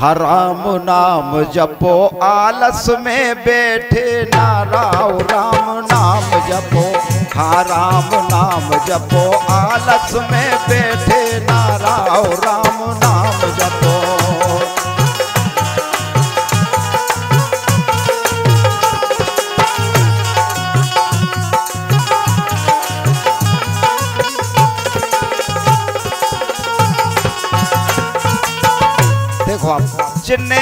हराम नाम जपो, आलस में बैठे ना राव राम नाम जपो, हराम नाम जपो, आलस में बैठे ना राम देखो आप, जिनने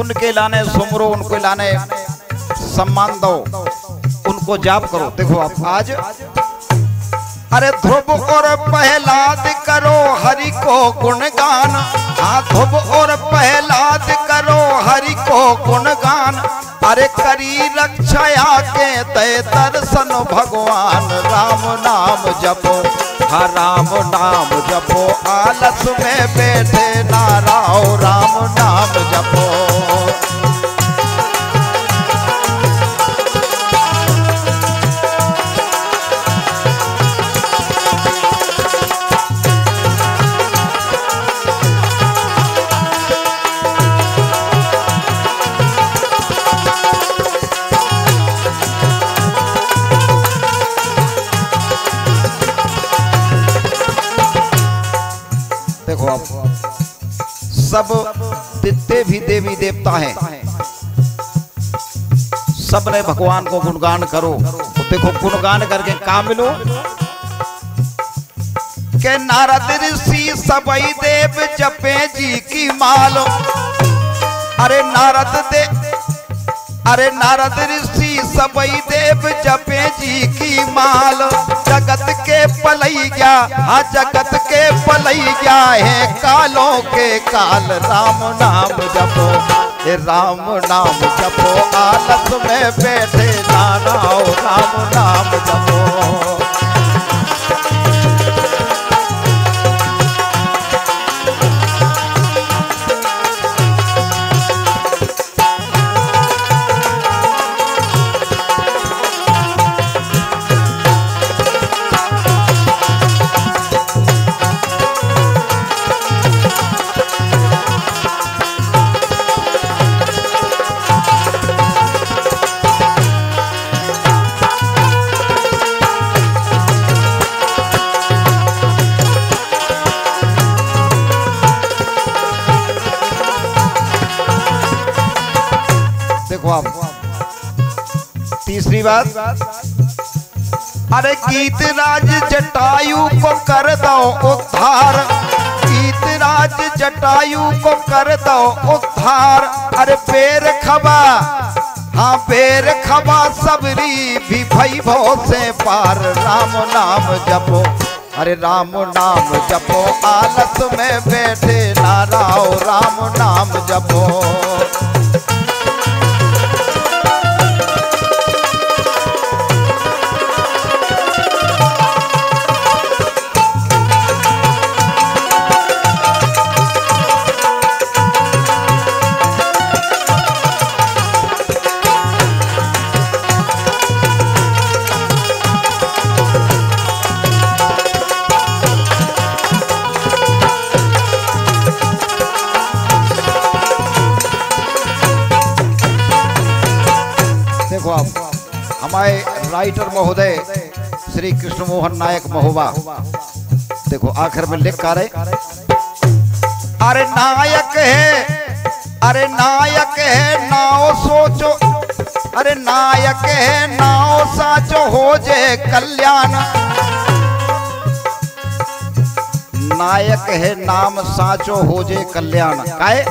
उनके लाने सुमरो उनको लाने सम्मान दो, उनको जाप करो। देखो आप, आज अरे ध्रुव और पहलाद करो हरि को गुणगान। हाँ ध्रुव और पहलाद करो हरि को गुणगान। अरे करी रक्षा के दय दर्शन भगवान, राम नाम जपो। राम नाम जपो आलस में बैठे ना राम नाम जपो। आप सब जितने भी देवी देवता हैं। सबने भगवान को गुणगान करो। तो देखो, गुणगान करके का मिलो। के नारद ऋषि सबई देव जपे जी की माल। अरे नारद दे, अरे नारद ऋषि सबई देव जपे जी की माल। जगत के पलैया हाँ जगत के पलैया, है कालों के काल। राम नाम जपो राम नाम जपो, आलस में बैठे नाना राम नाम जपो। देखो आप। तीसरी बात। अरे गीत राज जटायु को कर दो उद्धार। गीत राज जटायु को कर दो उद्धार। अरे पेर खबा हाँ पेर खबा सबरी भी भई भो से पार। राम नाम जपो। अरे राम नाम जपो। आलस में बैठे नाराओ राम नाम जपो। देखो आप हमारे राइटर महोदय, श्री कृष्ण मोहन नायक महोबा। देखो, आखिर में लिख कर। अरे नायक है, अरे नायक है नाव सोचो। अरे नायक है नाव साचो, हो जे कल्याण। नायक है, नाम साचो, हो जे कल्याण। काय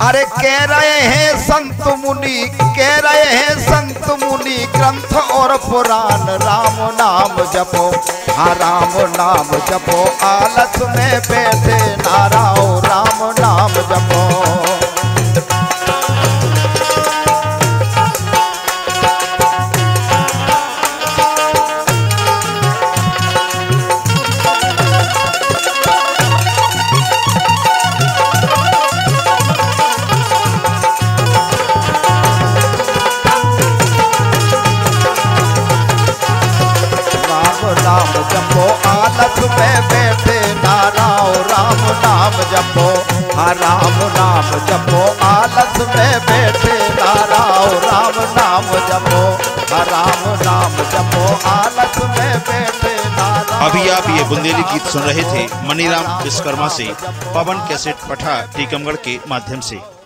अरे कह रहे हैं संत मुनि, कह रहे हैं संत मुनि, ग्रंथ और पुराण, राम नाम जपो। हाँ राम नाम जपो। आलस में बैठे जपो आलस में बैठे नाराओ राम नाम जपो। हाँ राम नाम जपो। आलस में बैठे ना राओ राम नाम जपो। हाँ राम नाम जपो। आलस में बैठे अभी आप ये बुंदेली गीत सुन रहे थे मनीराम विश्वकर्मा से पवन कैसेट पठा टीकमगढ़ के माध्यम से।